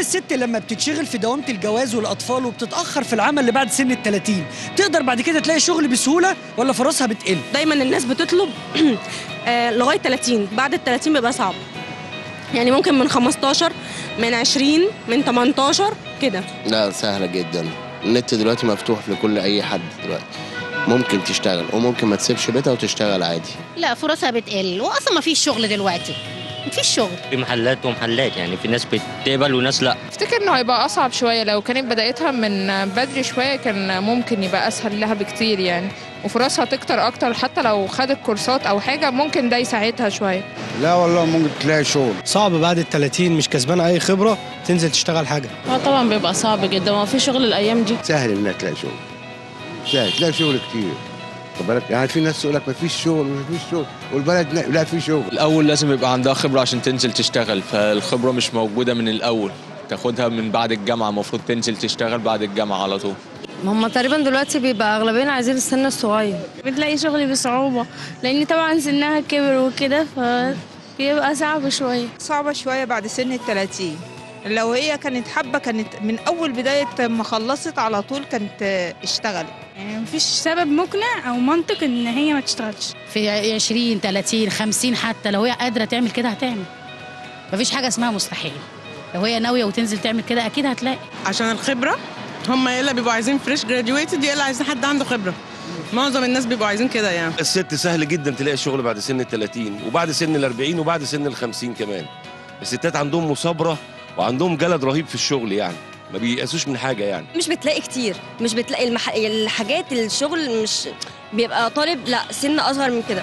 الست لما بتتشغل في دوامة الجواز والأطفال وبتتأخر في العمل اللي بعد سن ال 30 تقدر بعد كده تلاقي شغل بسهولة ولا فرصها بتقل؟ دايما الناس بتطلب آه، لغاية 30 بعد ال 30 بيبقى صعب. يعني ممكن من 15 من 20 من 18 كده. لا سهلة جدا. النت دلوقتي مفتوح لكل أي حد دلوقتي. ممكن تشتغل وممكن ما تسيبش بيتها وتشتغل عادي. لا فرصها بتقل واصلا ما فيش شغل دلوقتي. ما فيش شغل. في محلات ومحلات يعني في ناس بتقبل وناس لا. افتكر إنه هيبقى أصعب شوية. لو كانت بدايتها من بدري شوية كان ممكن يبقى أسهل لها بكتير يعني. وفرصها تكتر أكتر حتى لو خدت كورسات أو حاجة ممكن ده يساعدها شوية. لا والله ممكن تلاقي شغل. صعب بعد ال 30 مش كسبان أي خبرة تنزل تشتغل حاجة. آه طبعا بيبقى صعب جدا. ما في شغل الأيام دي؟ سهل إنك تلاقي شغل. سهل تلاقي شغل كتير. بالك؟ يعني في ناس تقول لك ما فيش شغل ما فيش شغل. والبلد لا, لا في شغل. الأول لازم يبقى عندها خبرة عشان تنزل تشتغل فالخبرة مش موجودة من الأول. تاخدها من بعد الجامعة المفروض تنزل تشتغل بعد الجامعة على طول. هم تقريبا دلوقتي بيبقى أغلبين عايزين السن الصغير. بتلاقي شغل بصعوبة لأن طبعا سنها كبر وكده فبيبقى صعب شوية. صعبة شوية بعد سن التلاتين. لو هي كانت حابة كانت من أول بداية ما خلصت على طول كانت اشتغلت. يعني مفيش سبب مقنع أو منطق إن هي ما تشتغلش. في 20 30 50 حتى لو هي قادرة تعمل كده هتعمل. مفيش حاجة اسمها مستحيل. لو هي ناوية وتنزل تعمل كده أكيد هتلاقي. عشان الخبرة هم يلا بيبقوا عايزين fresh graduated يلا عايزين حد عنده خبرة. معظم الناس بيبقوا عايزين كده يعني. الست سهل جدا تلاقي شغل بعد سن ال 30 وبعد سن ال 40 وبعد سن ال 50 كمان. الستات عندهم مثابره وعندهم جلد رهيب في الشغل يعني. ما بييأسوش من حاجة يعني. مش بتلاقي كتير. مش بتلاقي المح... الحاجات الشغل مش بيبقى طالب لا سن أصغر من كده.